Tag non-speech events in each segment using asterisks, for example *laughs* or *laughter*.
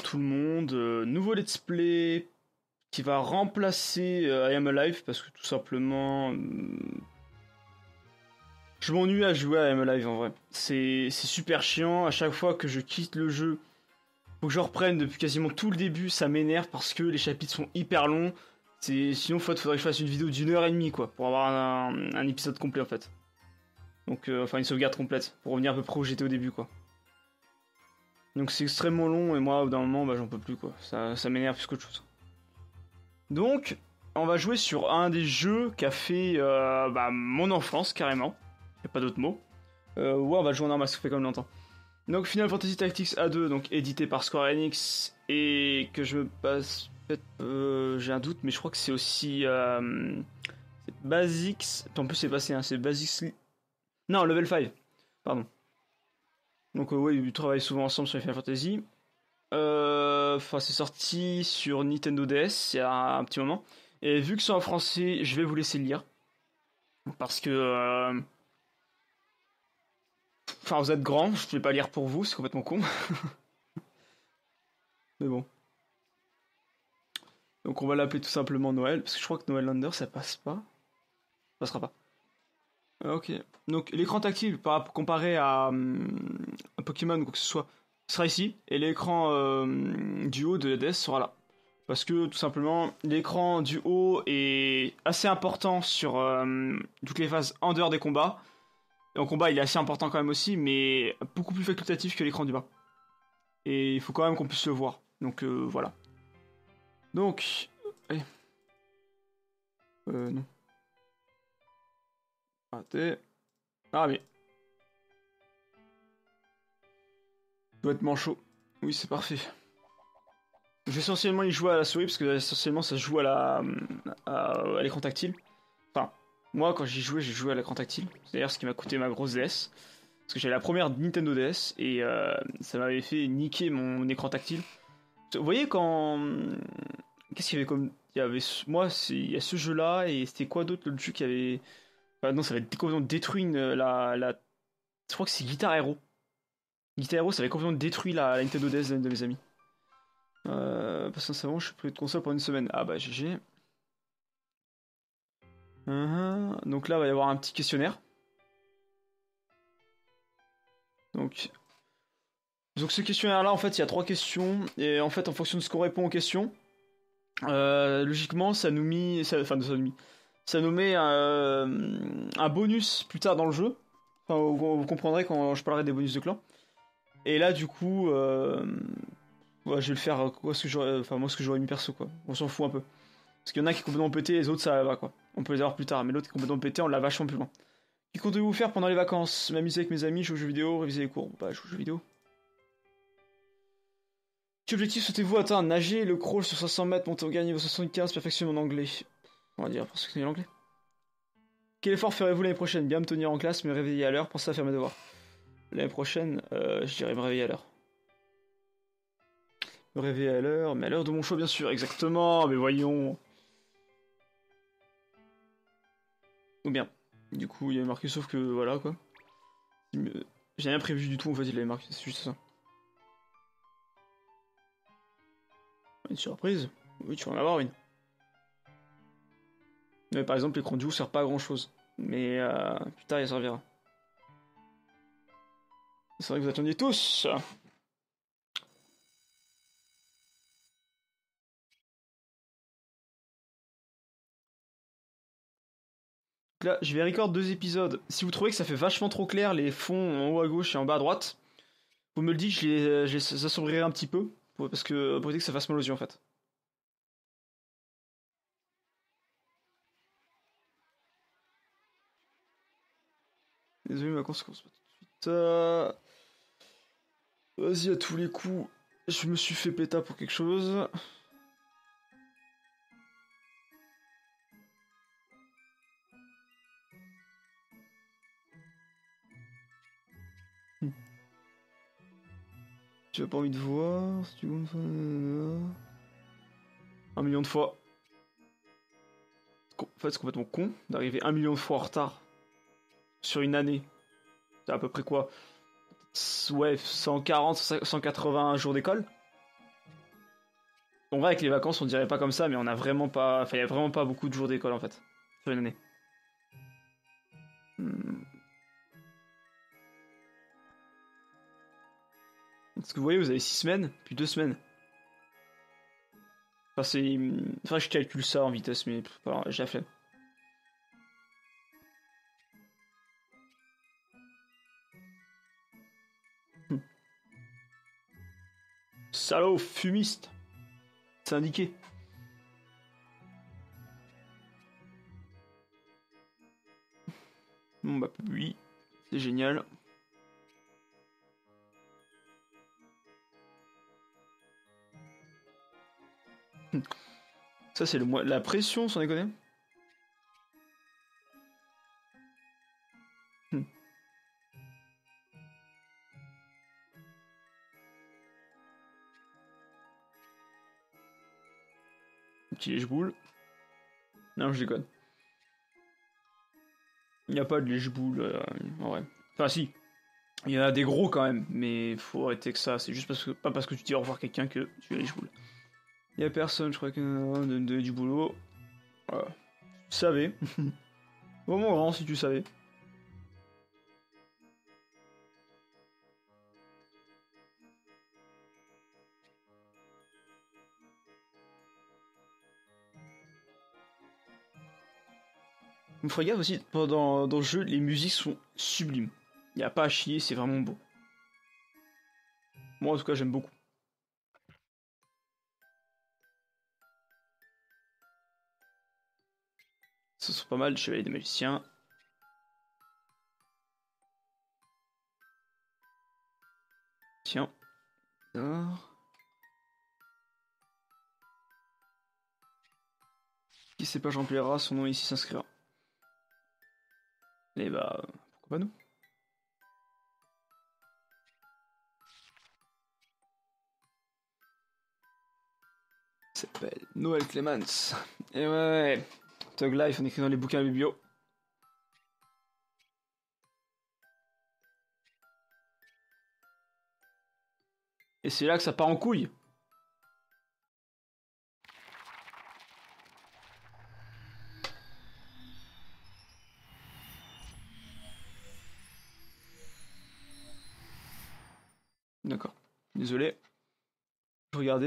tout le monde. Euh, nouveau let's play qui va remplacer euh, I Am Alive parce que tout simplement. euh, je m'ennuie à jouer à I Am Alive en vrai. C'est super chiant. À chaque fois que je quitte le jeu, faut que je reprenne depuis quasiment tout le début. Ça m'énerve parce que les chapitres sont hyper longs. Sinon faudrait que je fasse une vidéo d'une heure et demie quoi pour avoir un, épisode complet en fait. Donc enfin une sauvegarde complète pour revenir à peu près où j'étais au début quoi. Donc c'est extrêmement long et moi au bout d'un moment bah, j'en peux plus quoi. Ça, ça m'énerve plus qu'autre chose. Donc on va jouer sur un des jeux qu'a fait euh, bah, mon enfance carrément. Y a pas d'autre mot. Euh, ouais on va jouer en normal, ça fait comme longtemps. Donc Final Fantasy Tactics A2, donc édité par Square Enix et que je me passe euh, j'ai un doute mais je crois que c'est aussi euh, Basics. En plus c'est passé hein, c'est Basics. Non Level 5. Pardon. Donc euh, ouais, ils travaillent souvent ensemble sur les Final Fantasy. Euh, Enfin, c'est sorti sur Nintendo DS il y a un petit moment. Et vu que c'est en français, je vais vous laisser lire. Parce que... euh, Enfin, vous êtes grand, je vais pas lire pour vous, c'est complètement con. *laughs* Mais bon. Donc on va l'appeler tout simplement Noël, parce que je crois que Noël Lander, ça passe pas. Ça passera pas. Euh, Ok. Donc l'écran tactile, par comparé à, hum, un Pokémon ou quoi que ce soit, sera ici, et l'écran euh, du haut de la DS sera là. Parce que tout simplement, l'écran du haut est assez important sur euh, toutes les phases en dehors des combats. Et en combat, il est assez important quand même aussi, mais beaucoup plus facultatif que l'écran du bas. Et il faut quand même qu'on puisse le voir. Donc euh, voilà. Donc, allez. Euh, non. Ah mais. Doit être manchot. Oui, c'est parfait. Je essentiellement y jouer à la souris parce que essentiellement ça se joue à la à, l'écran tactile. Enfin, moi quand j'y jouais, j'ai joué à l'écran tactile. C'est d'ailleurs ce qui m'a coûté ma grosse DS. Parce que j'avais la première Nintendo DS et euh, ça m'avait fait niquer mon écran tactile. Vous voyez quand qu'est-ce qu'il y avait comme il y avait moi il y a ce jeu là et c'était quoi d'autre le jeu qui avait Enfin, non ça avait complètement détruit une- la la je crois que c'est Guitar Hero. Guitar Hero ça avait complètement détruit la, Nintendo DS d'un de mes amis. Euh, parce que bon, je suis privé de console pour une semaine. Ah bah GG. Uhum. Donc là, il va y avoir un petit questionnaire. Donc, donc ce questionnaire-là, en fait, il y a trois questions. Et en fait, en fonction de ce qu'on répond aux questions, euh, logiquement, ça nous met, enfin, ça nous met, ça nous met euh, un bonus plus tard dans le jeu. Enfin, vous, comprendrez quand je parlerai des bonus de clan. Et là, du coup, euh, je vais le faire. Quoi, ce que enfin, moi, ce que j'aurais mis perso, quoi. On s'en fout un peu. Parce qu'il y en a qui est complètement pété, les autres, ça va, quoi. On peut les avoir plus tard, mais l'autre qui est complètement pété, on l'a vachement plus loin. Que comptez-vous faire pendant les vacances? M'amuser avec mes amis, jouer aux jeux vidéo, réviser les cours? Bah, jouer aux jeux vidéo. Quel objectif souhaitez-vous atteindre? Nager, le crawl sur 500 mètres, monter au gain niveau 75, perfectionner mon anglais. On va dire perfectionner l'anglais. Quel effort ferez-vous l'année prochaine? Bien me tenir en classe, me réveiller à l'heure, penser à faire mes devoirs. L'année prochaine, euh, je dirais me réveiller à l'heure. Me réveiller à l'heure, mais à l'heure de mon choix, bien sûr, exactement, mais voyons. Ou bien. Du coup, il y avait marqué, sauf que voilà quoi. J'ai rien prévu du tout, en fait, il avait marqué, c'est juste ça. Une surprise? Oui, tu vas en avoir une. Mais par exemple, l'écran du haut sert pas à grand chose. Mais euh, plus tard, il servira. C'est vrai que vous attendiez tous Là, je vais record deux épisodes. Si vous trouvez que ça fait vachement trop clair les fonds en haut à gauche et en bas à droite, vous me le dites, je les, je les assombrerai un petit peu. Parce que pour éviter que ça fasse mal aux yeux en fait. Désolé, ma course commence pas tout de suite. Euh, Vas-y, à tous les coups, je me suis fait péta pour quelque chose. Tu as pas envie de voir si tu Un million de fois. En fait, c'est complètement con d'arriver un million de fois en retard sur une année. C'est à peu près quoi Ouais, 140, 180 jours d'école En vrai, avec les vacances, on dirait pas comme ça, mais on a vraiment pas. Enfin, il y a vraiment pas beaucoup de jours d'école en fait. Sur une année. Hmm. Parce que vous voyez, vous avez 6 semaines, puis 2 semaines. Enfin, c'est. Enfin, je calcule ça en vitesse, mais j'ai la flemme. Salaud fumiste C'est indiqué. Bon bah oui, c'est génial. Ça, c'est le la pression, sans déconner. Non, je déconne. Il n'y a pas de lèche-boule, euh, en vrai. Enfin, si. Il y en a des gros quand même, mais faut arrêter que ça. C'est juste parce que, pas parce que tu dis au revoir quelqu'un que tu as lèche-boule. Il a personne, je crois que de, du boulot. Voilà. Tu savais. *laughs* Au moment si tu savais. Me ferait gaffe aussi, pendant dans le jeu, les musiques sont sublimes. Il n'y a pas à chier, c'est vraiment beau. Moi en tout cas j'aime beaucoup. Ce sont pas mal, chevalier des magiciens. Tiens. Qui sait pas j'emplira, son nom ici s'inscrira. Et eh bah, pourquoi pas nous? S'appelle Noël Clemens. Et ouais. Tug Life, on écrit dans les bouquins biblio. Et c'est là que ça part en couille.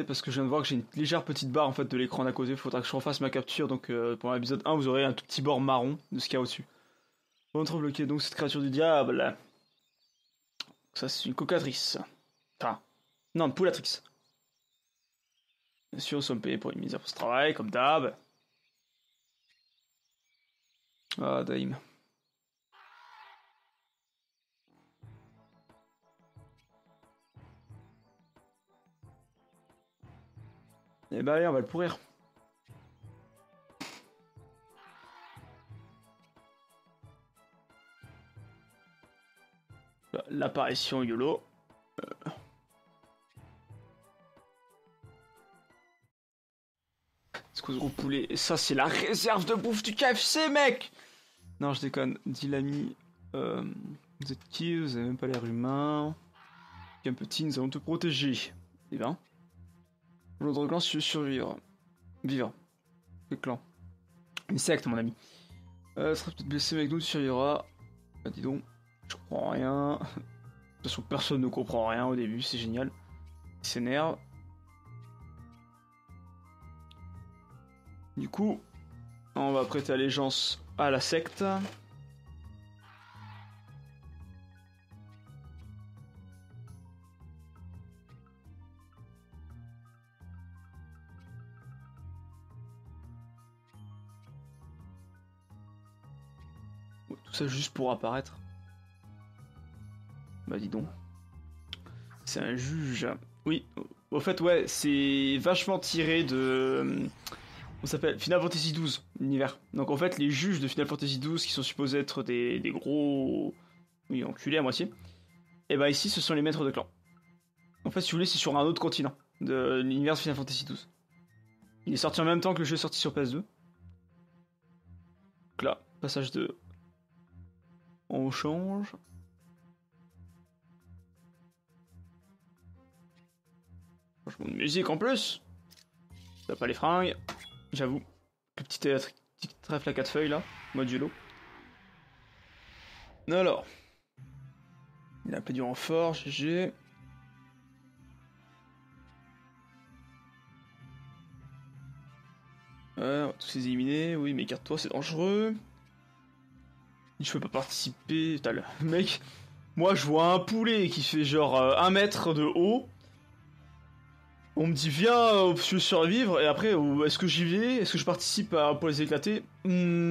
Parce que je viens de voir que j'ai une légère petite barre en fait de l'écran d'à côté. Il faudra que je refasse ma capture. Donc euh, pour l'épisode 1, vous aurez un tout petit bord marron de ce qu'il y a au-dessus. Ventre bloqué, donc cette créature du diable. Ça, c'est une cocatrice. Enfin, non, poulatrice. Bien sûr, nous sommes payés pour une misère pour ce travail, comme d'hab. Ah, Daim. Eh bah allez, on va le pourrir. L'apparition YOLO. Euh. Excuse gros poulet. Et ça, c'est la réserve de bouffe du KFC, mec Non, je déconne. Dis l'ami. Euh, vous êtes qui? Vous avez même pas l'air humain. Un petit, nous allons te protéger. Eh bien. L'autre clan survivre. Vivre. Le clan. Insecte, mon ami. Euh, sera peut-être blessé, avec nous, tu survivras. Bah, dis donc, je comprends rien. *laughs* De toute façon, personne ne comprend rien au début, c'est génial. Il s'énerve. Du coup, on va prêter allégeance à la secte. Ça juste pour apparaître. Bah dis donc. C'est un juge. Oui, au fait ouais, c'est vachement tiré de... On s'appelle Final Fantasy XII, l'univers. Donc en fait, les juges de Final Fantasy XII, qui sont supposés être des, gros... Oui, enculés à moitié. Et eh bah ici, ce sont les maîtres de clan. En fait, si vous voulez, c'est sur un autre continent de l'univers Final Fantasy XII. Il est sorti en même temps que le jeu est sorti sur PS2. Donc là, passage de on change. Changement de musique en plus. T'as pas les fringues, j'avoue. Le petit, trèfle à 4 feuilles là, mode duelo. Alors. Il a un peu du renfort, GG. Ouais, on va tous les éliminer. Oui, mais écarte-toi, c'est dangereux. Je peux pas participer. T'as le *laughs* mec. Moi, je vois un poulet qui fait genre euh, un mètre de haut. On me dit viens, euh, je veux survivre. Et après, est-ce que j'y vais? Est-ce que je participe pour les éclater? Hmm.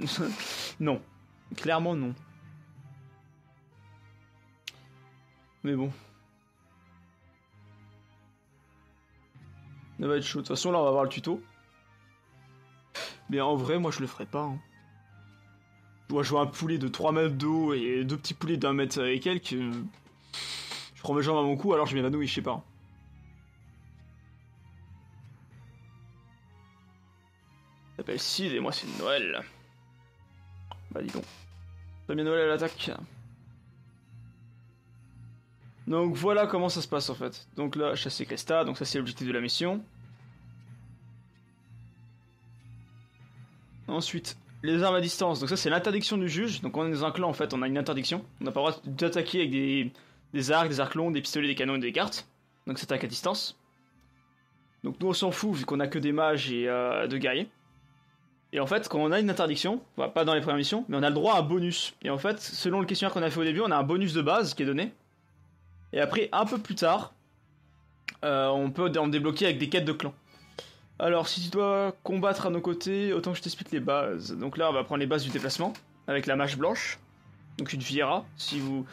*laughs* Non. Clairement, non. Mais bon. Ça va être chaud. De toute façon, là, on va voir le tuto. Mais en vrai, moi, je le ferai pas. Hein. Je vois jouer un poulet de 3 mètres d'eau et deux petits poulets d'un mètre et quelques. Je prends mes jambes à mon cou, alors je m'évanouis, je sais pas. s'appelle Sid et moi c'est Noël. Bah dis donc. bien Noël à l'attaque. Donc voilà comment ça se passe en fait. Donc là, chasser Cresta, donc ça c'est l'objectif de la mission. Ensuite, les armes à distance, donc ça c'est l'interdiction du juge. Donc on est dans un clan en fait, on a une interdiction. On n'a pas le droit d'attaquer avec des, arcs, des arcs longs, des pistolets, des canons et des cartes. Donc c'est attaque à distance. Donc nous on s'en fout vu qu'on a que des mages et euh, de guerriers. Et en fait, quand on a une interdiction, pas dans les premières missions, mais on a le droit à bonus. Et en fait, selon le questionnaire qu'on a fait au début, on a un bonus de base qui est donné. Et après, un peu plus tard, euh, on peut en débloquer avec des quêtes de clan. Alors, si tu dois combattre à nos côtés, autant que je t'explique les bases. Donc là, on va prendre les bases du déplacement, avec la mâche blanche. Donc une Viera, si vous...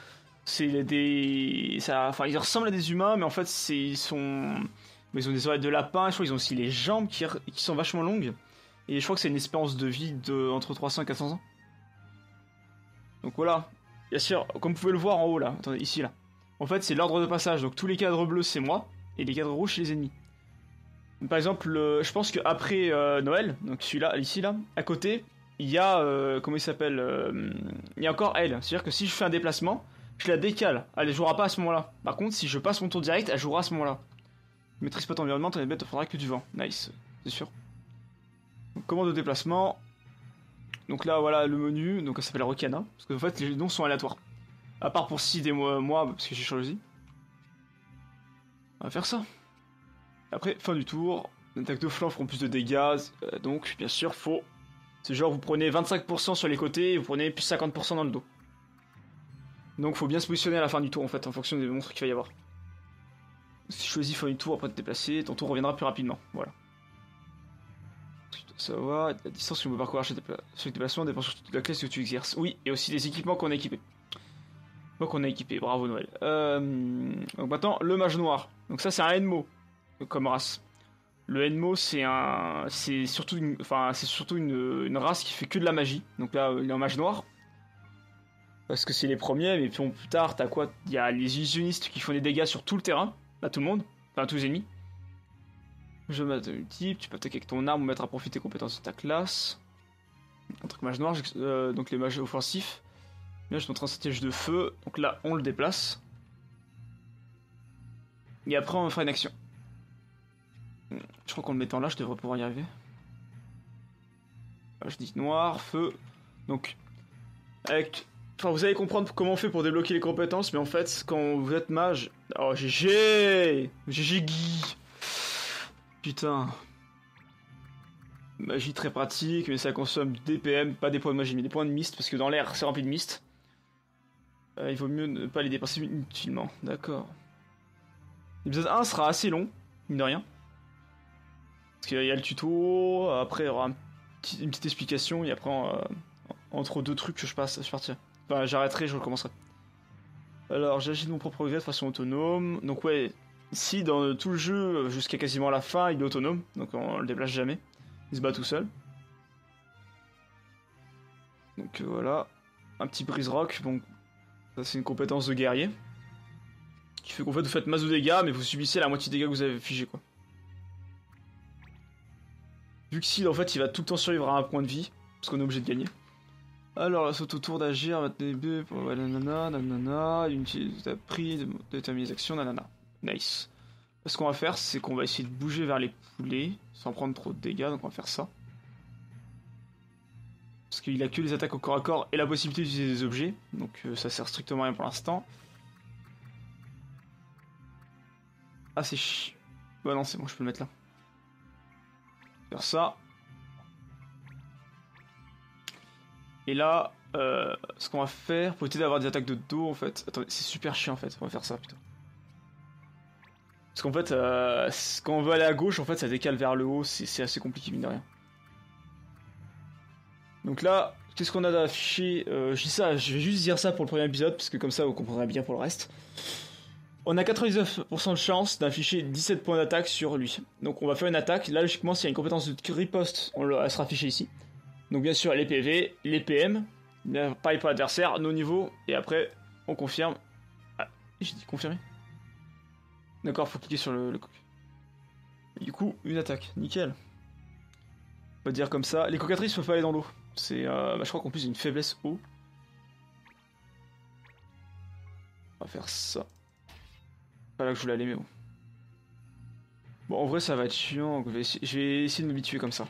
C'est des... Ça... Enfin, ils ressemblent à des humains, mais en fait, ils sont... Ils ont des oreilles de lapin, je crois qu'ils ont aussi les jambes qui, qui sont vachement longues. Et je crois que c'est une espérance de vie de entre 300 et 400 ans. Donc voilà. Bien sûr, comme vous pouvez le voir en haut là, attendez, ici là. En fait, c'est l'ordre de passage. Donc tous les cadres bleus, c'est moi. Et les cadres rouges, c'est les ennemis. Par exemple, je pense qu'après euh, Noël, donc celui-là, ici, là, à côté, il y a. Euh, comment il s'appelle euh, Il y a encore elle. C'est-à-dire que si je fais un déplacement, je la décale. Elle jouera pas à ce moment-là. Par contre, si je passe mon tour direct, elle jouera à ce moment-là. Maîtrise pas ton environnement, ton bête te faudra que du vent. Nice, c'est sûr. commande de déplacement. Donc là, voilà le menu. Donc ça s'appelle Rokana. Parce qu'en fait, les noms sont aléatoires. À part pour Sid et moi, moi parce que j'ai choisi. On va faire ça. Après, fin du tour. Les attaques de flanc feront plus de dégâts. Euh, donc, bien sûr, faut. C'est genre, vous prenez 25% sur les côtés et vous prenez plus 50% dans le dos. Donc, faut bien se positionner à la fin du tour en fait, en fonction des monstres qu'il va y avoir. Si tu choisis fin du tour après te déplacer, ton tour reviendra plus rapidement. Voilà. Dois savoir, la distance que peux parcourir chaque déplacement dépend surtout de la classe que tu exerces. Oui, et aussi des équipements qu'on a équipés. Donc on a équipé, bravo Noël. Euh, donc maintenant, le mage noir. Donc ça c'est un Enmo comme race. Le Enmo c'est un, c'est surtout, une... enfin c'est surtout une... race qui fait que de la magie. Donc là il est en mage noir. Parce que c'est les premiers, mais puis plus tard t'as quoi? Il y a les illusionnistes qui font des dégâts sur tout le terrain, à tout le monde, enfin tous les ennemis. Je vais mettre type, tu peux attaquer avec ton arme ou mettre à profit tes compétences de ta classe. Un truc mage noir, euh, donc les mages offensifs. Là, je montre un stratège de feu. Donc là, on le déplace. Et après, on fera une action. Je crois qu'en le mettant là, je devrais pouvoir y arriver. je dis noir, feu. Donc, avec... Enfin, vous allez comprendre comment on fait pour débloquer les compétences, mais en fait, quand vous êtes mage... Oh, GG GG Guy Putain. Magie très pratique, mais ça consomme du DPM, pas des points de magie, mais des points de mist, parce que dans l'air, c'est rempli de mist. Euh, il vaut mieux ne pas les dépenser inutilement. D'accord. L'épisode 1 sera assez long, mine de rien. Qu'il y a le tuto, après il y aura une petite explication, et après, euh, entre deux trucs je passe, je partirai. Enfin, j'arrêterai, je recommencerai. Alors, j'agis de mon propre regret de façon autonome. Donc, ouais, si dans tout le jeu, jusqu'à quasiment la fin, il est autonome, donc on le déplace jamais. Il se bat tout seul. Donc, euh, voilà. Un petit brise-rock, bon, ça, c'est une compétence de guerrier. Qui fait qu'en fait, vous faites masse de dégâts, mais vous subissez la moitié des dégâts que vous avez figé, quoi. Vu que Sid, en fait, il va tout le temps survivre à un point de vie, parce qu'on est obligé de gagner. Alors, la saute autour d'agir, mettre des B pour nanana, nanana, une utilité prix, déterminer les actions, nanana. Nice. ce qu'on va faire, c'est qu'on va essayer de bouger vers les poulets sans prendre trop de dégâts, donc on va faire ça. Parce qu'il a que les attaques au corps à corps et la possibilité d'utiliser des objets, donc euh, ça sert strictement à rien pour l'instant. Ah c'est chi... Ouais non c'est bon, je peux le mettre là. Faire ça. Et là, euh, ce qu'on va faire, pour éviter d'avoir des attaques de dos en fait. Attendez, c'est super chiant en fait, on va faire ça putain. Parce qu'en fait, euh, quand on veut aller à gauche, en fait, ça décale vers le haut, c'est assez compliqué, mine de rien. Donc là, qu'est-ce qu'on a d'affiché? Euh, Je dis ça, je vais juste dire ça pour le premier épisode, parce que comme ça, vous comprendrez bien pour le reste. On a 99% de chance d'afficher 17 points d'attaque sur lui. Donc on va faire une attaque. Là, logiquement, s'il y a une compétence de riposte, elle sera affichée ici. Donc bien sûr, les PV, les PM, pareil pour l'adversaire, nos niveaux, et après, on confirme. Ah, j'ai dit confirmer D'accord, faut cliquer sur le, coq. Du coup, une attaque, nickel. On va dire comme ça. Les cocatrices peuvent pas aller dans l'eau. C'est, euh, bah, je crois qu'en plus une faiblesse eau. On va faire ça. Pas là que je voulais aller, mais bon. Bon, en vrai, ça va être chiant. Je vais essayer, de m'habituer comme ça.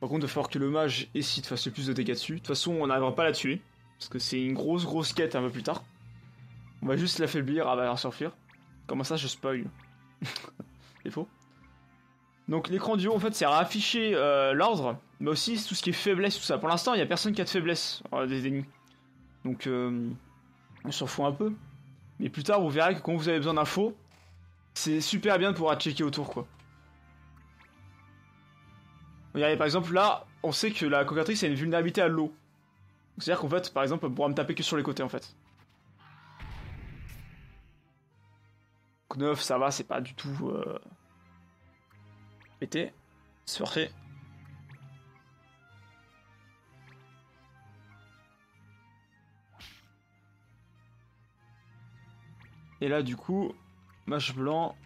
Par contre, il va falloir que le mage essaye de faire le plus de dégâts dessus. De toute façon, on n'arrivera pas à la tuer. Parce que c'est une grosse, grosse quête un peu plus tard. On va juste l'affaiblir, ah bah s'enfuir. Comment ça je spoil *laughs* faux. Donc l'écran du haut en fait c'est à afficher euh, l'ordre, mais aussi tout ce qui est faiblesse, tout ça. Pour l'instant il n'y a personne qui a de faiblesse euh, des ennemis. Donc euh, on s'en fout un peu. Mais plus tard vous verrez que quand vous avez besoin d'infos, c'est super bien de pouvoir checker autour quoi. Regardez par exemple là, on sait que la cocatrice a une vulnérabilité à l'eau. C'est-à-dire qu'en fait par exemple elle pourra me taper que sur les côtés en fait. 9, ça va, c'est pas du tout euh... pété. C'est parfait. Et là, du coup, match blanc.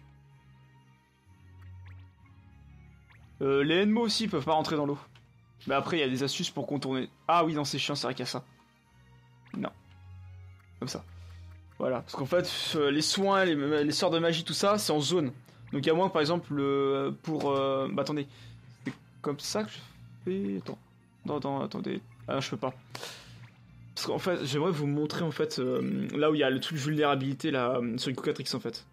Euh, les ennemis aussi peuvent pas rentrer dans l'eau. Mais après, il y a des astuces pour contourner. Ah oui, non, c'est chiant, c'est vrai qu'il y a ça. Non. Comme ça. Voilà, parce qu'en fait, euh, les soins, les, sorts de magie, tout ça, c'est en zone. Donc à moins, par exemple, pour... Euh, bah attendez, c'est comme ça que je fais... Attends, non, attends, attendez, ah je peux pas. Parce qu'en fait, j'aimerais vous montrer, en fait, euh, là où il y a le truc vulnérabilité, là, sur une cocatrix, en fait.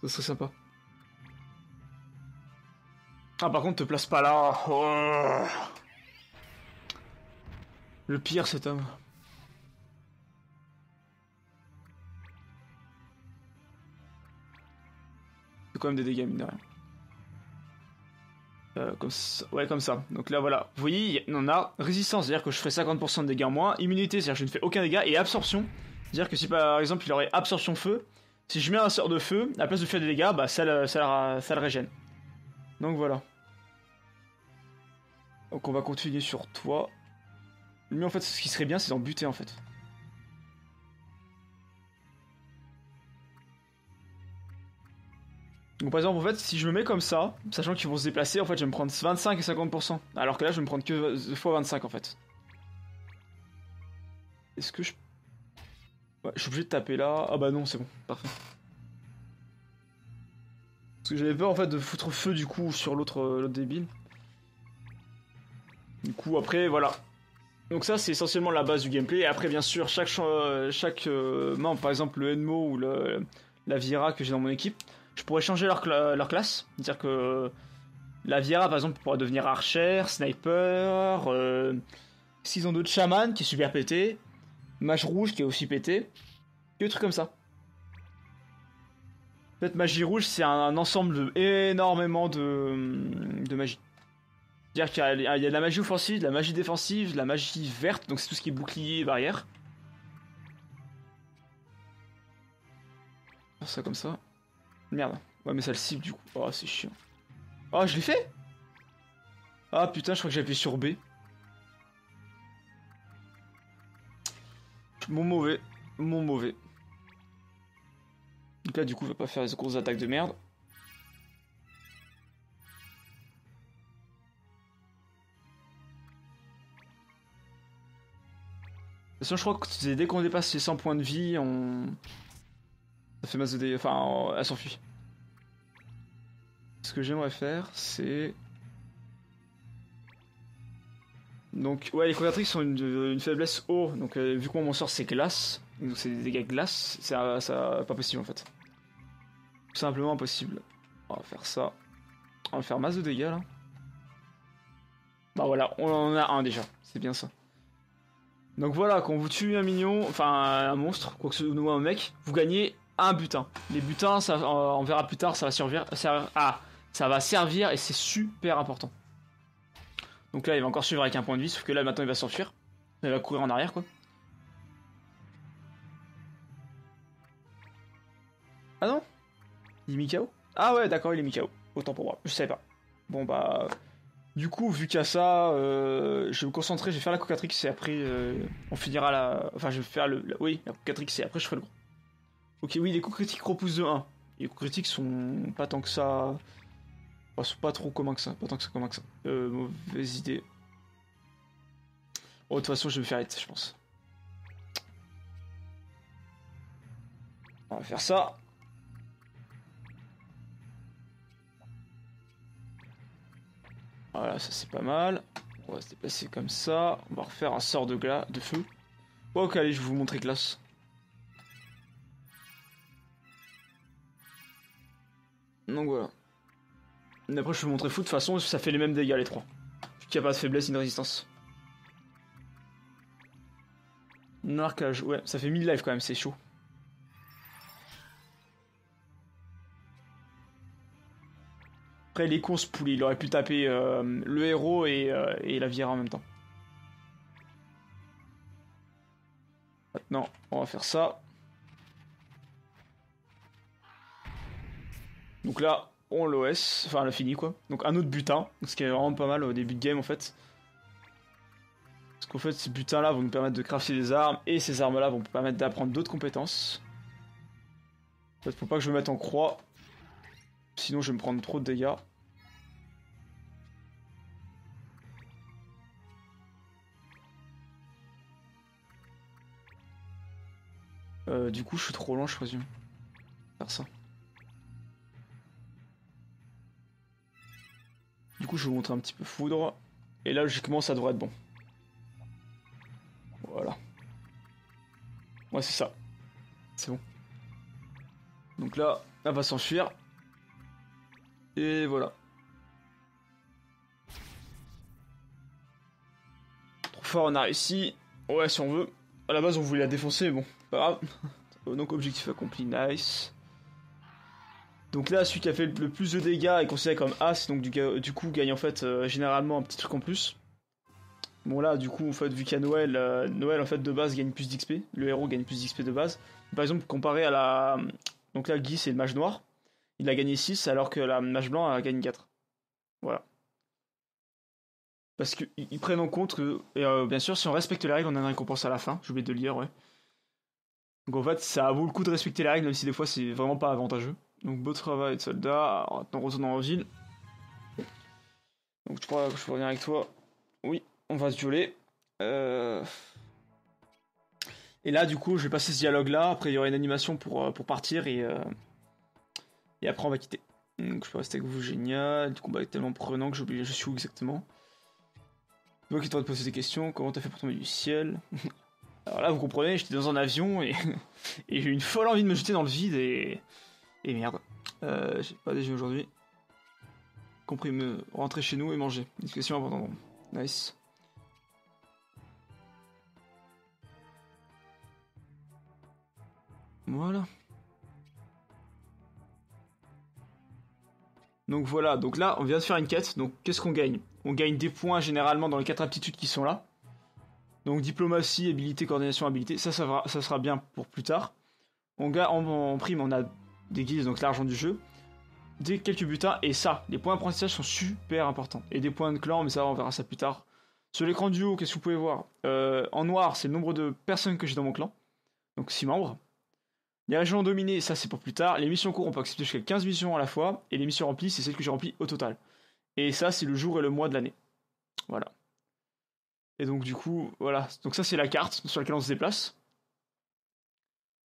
Ça serait sympa. Ah, par contre, te place pas là. Oh. Le pire, cet homme. C'est quand même des dégâts, mine de rien. Euh, comme ça. Ouais, comme ça. Donc là, voilà. Vous voyez, on a résistance, c'est-à-dire que je fais 50% de dégâts en moins. Immunité, c'est-à-dire que je ne fais aucun dégât. Et absorption, c'est-à-dire que si par exemple il aurait absorption feu, si je mets un sort de feu, à la place de faire des dégâts, bah ça le, ça, ça le régène. Donc voilà. Donc on va continuer sur toi. Lui, en fait, ce qui serait bien, c'est d'en buter, en fait. Donc, par exemple, en fait, si je me mets comme ça, sachant qu'ils vont se déplacer, en fait, je vais me prendre 25 et 50%. Alors que là, je vais me prendre que fois 25, en fait. Est-ce que je... Ouais, je suis obligé de taper là. Ah bah non, c'est bon. Parfait. Parce que j'avais peur, en fait, de foutre feu, du coup, sur l'autre euh, débile. Du coup, après, voilà. Donc ça, c'est essentiellement la base du gameplay. Et après, bien sûr, chaque, chaque euh, membre, par exemple le Enmo ou le, la Viera que j'ai dans mon équipe, je pourrais changer leur, classe. C'est-à-dire que la Viera, par exemple, pourra devenir archer, sniper, euh, s'ils ont d'autres qui est super pété, mage rouge qui est aussi pété, des trucs comme ça. Peut-être magie rouge, c'est un, ensemble de énormément de, de magie. C'est-à-dire qu'il y, a de la magie offensive, de la magie défensive, de la magie verte, donc c'est tout ce qui est bouclier et barrière. Ça comme ça. Merde. Ouais, mais ça le cible du coup. Oh, c'est chiant. Oh, je l'ai fait Ah putain, je crois que j'ai appuyé sur B. Mon mauvais. Mon mauvais. Donc là, du coup, on va pas faire les grosses attaques de merde. façon, je crois que dès qu'on dépasse les 100 points de vie, on. Ça fait masse de dégâts. Enfin, elle s'enfuit. Ce que j'aimerais faire, c'est. Donc, ouais, les convertrix ont une, faiblesse eau. Donc, euh, vu que mon sort c'est glace, donc c'est des dégâts glace, c'est pas possible en fait. Tout simplement impossible. On va faire ça. On va faire masse de dégâts là. Bah voilà, on en a un déjà. C'est bien ça. Donc voilà, quand vous tuez un mignon, enfin un monstre, quoi que ce soit, un mec, vous gagnez un butin. Les butins, ça, on verra plus tard, ça va servir, ah, ça va servir et c'est super important. Donc là, il va encore suivre avec un point de vie, sauf que là, maintenant, il va s'enfuir. Il va courir en arrière, quoi. Ah non? Il est mis KO Ah ouais, d'accord, il est mis KO. Autant pour moi, je savais pas. Bon bah... Du coup, vu a ça, euh, je vais me concentrer, je vais faire la cocatrix et après euh, on finira la... Enfin, je vais faire le... Oui, la cocatrix et après je ferai le gros. Ok, oui, les coups critiques repoussent de 1. Les coups critiques sont pas tant que ça... Enfin, sont pas trop communs que ça, pas tant que ça commun que ça. Euh, mauvaise idée. Oh, de toute façon, je vais me faire hit, je pense. On va faire ça. Voilà, ça c'est pas mal. On va se déplacer comme ça. On va refaire un sort de glace, de feu. ok, allez, je vais vous montrer glace. Donc voilà. après, je vais vous montrer fou. De toute façon, ça fait les mêmes dégâts, les trois. Vu qu'il n'y a pas de faiblesse ni de résistance. Narcage, ouais, ça fait 1000 lives quand même, c'est chaud. Après, les cons poulet, il aurait pu taper euh, le héros et, euh, la Viera en même temps. Maintenant, on va faire ça. Donc là, on l'OS, enfin, l'a fini quoi. Donc un autre butin, ce qui est vraiment pas mal au début de game en fait. Parce qu'en fait, ces butins là vont nous permettre de crafter des armes et ces armes là vont nous permettre d'apprendre d'autres compétences. En fait, faut pas que je me mette en croix Sinon, je vais me prendre trop de dégâts. Euh, du coup, je suis trop loin, je présume. Faire ça. Du coup, je vais vous montrer un petit peu foudre. Et là, logiquement, ça devrait être bon. Voilà. Ouais, c'est ça. C'est bon. Donc là, elle va s'enfuir. Et voilà. Trop fort, on a réussi. Ouais, si on veut. À la base, on voulait la défoncer, bon, pas grave. *laughs* Donc, objectif accompli, nice. Donc là, celui qui a fait le plus de dégâts est considéré comme As, donc du, coup gagne en fait euh, généralement un petit truc en plus. Bon là, du coup, en fait, vu a Noël, euh, Noël en fait de base gagne plus d'XP, le héros gagne plus d'XP de base. Par exemple, comparé à la... Donc là, Guy c'est le mage noir, il a gagné 6 alors que la mage blanc a gagné 4. Voilà. Parce qu'ils prennent en compte que, euh, bien sûr, si on respecte les règles, on a une récompense à la fin. J'ai oublié de le lire, ouais. Donc en fait, ça vaut le coup de respecter les règles, même si des fois c'est vraiment pas avantageux. Donc beau travail de soldat. Alors, maintenant, retournons en ville. Donc je crois que je peux revenir avec toi. Oui, on va se violer. Euh... Et là, du coup, je vais passer ce dialogue-là. Après, il y aura une animation pour, euh, pour partir et, euh, et après, on va quitter. Donc, je peux rester avec vous, génial. Du combat est tellement prenant que j'oublie, je suis où exactement? Qui dois te poser des questions, comment t'as fait pour tomber du ciel? *laughs* Alors là, vous comprenez, j'étais dans un avion et, *laughs* et j'ai eu une folle envie de me jeter dans le vide et. Et merde. Euh, j'ai pas déjeuné aujourd'hui. Compris, me rentrer chez nous et manger. Discussion importante. Nice. Voilà. Donc voilà, donc là on vient de faire une quête, donc qu'est-ce qu'on gagne? On gagne des points généralement dans les quatre aptitudes qui sont là. Donc diplomatie, habilité, coordination, habilité, ça ça, ça sera bien pour plus tard. On gagne en, prime, on a des guides, donc l'argent du jeu, des quelques butins, et ça, les points d'apprentissage sont super importants. Et des points de clan, mais ça on verra ça plus tard. Sur l'écran du haut, qu'est-ce que vous pouvez voir? Euh, En noir, c'est le nombre de personnes que j'ai dans mon clan, donc 6 membres. Les régions dominées, ça c'est pour plus tard. Les missions courtes, on peut accepter jusqu'à 15 missions à la fois. Et les missions remplies, c'est celles que j'ai remplies au total. Et ça, c'est le jour et le mois de l'année. Voilà. Et donc du coup, voilà. Donc ça c'est la carte sur laquelle on se déplace.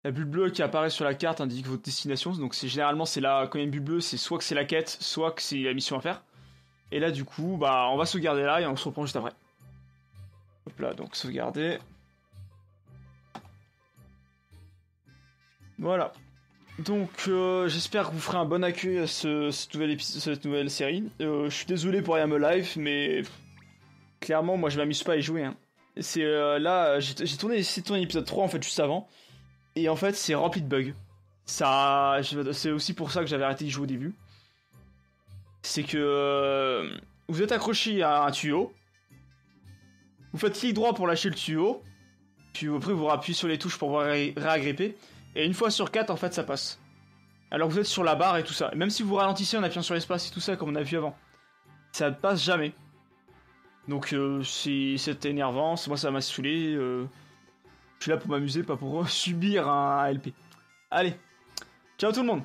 La bulle bleue qui apparaît sur la carte indique votre destination. Donc c'est généralement c'est là quand il y a une bulle bleue, c'est soit que c'est la quête, soit que c'est la mission à faire. Et là du coup, bah on va sauvegarder là et on se reprend juste après. Hop là, donc sauvegarder. Voilà. Donc euh, j'espère que vous ferez un bon accueil à ce, cette, nouvelle cette, nouvelle série. Euh, je suis désolé pour Yam Live, mais clairement moi je m'amuse pas à y jouer. Hein. C'est euh, là j'ai tourné, tourné l'épisode 3 en fait juste avant, et en fait c'est rempli de bugs. Ça, c'est aussi pour ça que j'avais arrêté d'y jouer au début. C'est que vous êtes accroché à un tuyau, vous faites clic droit pour lâcher le tuyau, puis après vous appuyez sur les touches pour pouvoir réagripper. Et une fois sur 4, en fait, ça passe. Alors vous êtes sur la barre et tout ça. même si vous ralentissez en appuyant sur l'espace et tout ça, comme on a vu avant, ça ne passe jamais. Donc euh, c'est énervant, moi ça m'a saoulé. Euh, je suis là pour m'amuser, pas pour *laughs* subir un LP. Allez, ciao tout le monde